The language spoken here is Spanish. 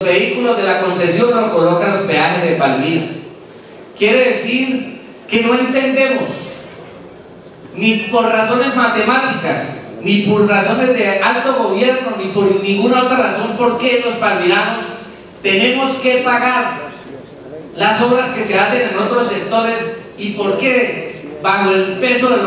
Los vehículos de la concesión los colocan los peajes de Palmira. Quiere decir que no entendemos, ni por razones matemáticas, ni por razones de alto gobierno, ni por ninguna otra razón, por qué los palmiranos tenemos que pagar las obras que se hacen en otros sectores y por qué bajo el peso de los